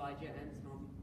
Elijah Ensmont be